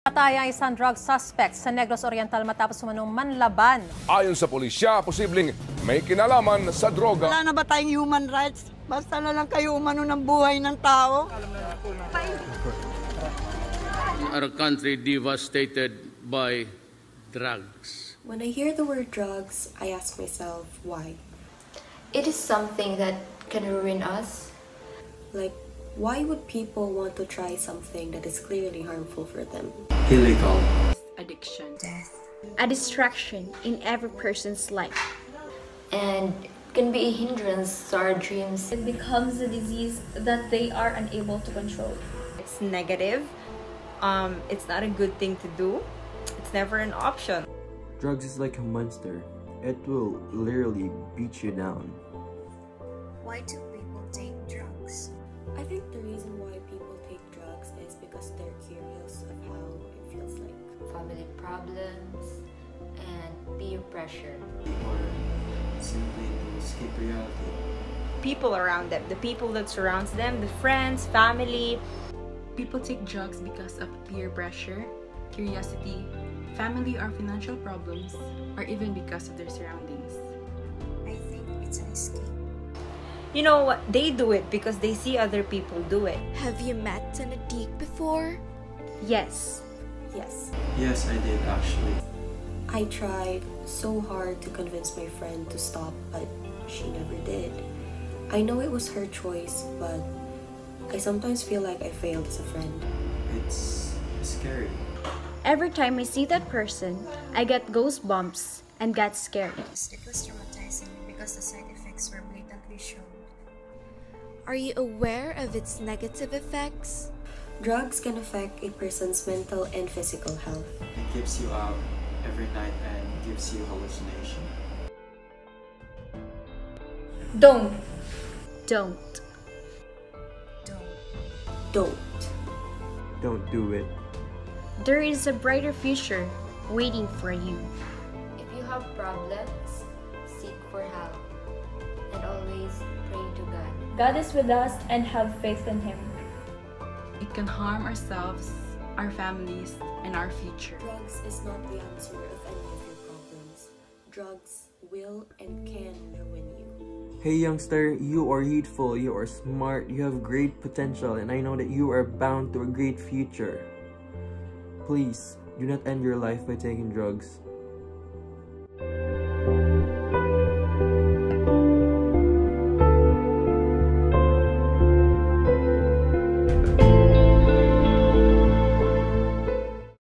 Patay ang isang drug suspect sa Negros Oriental matapos umanong manlaban. Ayon sa pulisya, posibleng may kinalaman sa droga. Wala na ba tayong human rights? Basta na lang kayo umano ng buhay ng tao. our country devastated by drugs. When I hear the word drugs, I ask myself why. It is something that can ruin us. Like, why would people want to try something that is clearly harmful for them? illegal. addiction. a distraction in every person's life. And can be a hindrance to our dreams. It becomes a disease that they are unable to control. It's negative. Um, it's not a good thing to do. It's never an option. Drugs is like a monster. It will literally beat you down. Why do people take drugs? I think the reason why people take drugs is because they're curious of how it feels like. Family problems and peer pressure. Or simply to escape reality. People around them, the people that surrounds them, the friends, family. People take drugs because of peer pressure, curiosity, family or financial problems, or even because of their surroundings. I think it's an escape. You know what? They do it because they see other people do it. Have you met an addict before? Yes, Yes, Yes, I did actually. I tried so hard to convince my friend to stop, but she never did. I know it was her choice, but I sometimes feel like I failed as a friend. It's scary. every time I see that person, I get goosebumps and get scared. It was traumatizing because the side effects were blatantly shown. Are you aware of its negative effects? Drugs can affect a person's mental and physical health. It keeps you out every night and gives you hallucination. Don't. Don't. Don't. Don't. Don't do it. There is a brighter future waiting for you. If you have problems, seek for help. God. God is with us and have faith in Him. It can harm ourselves, our families, and our future. Drugs is not the answer of any of your problems. Drugs will and can ruin you. Hey youngster, you are youthful, you are smart, you have great potential, and I know that you are bound to a great future. Please, do not end your life by taking drugs.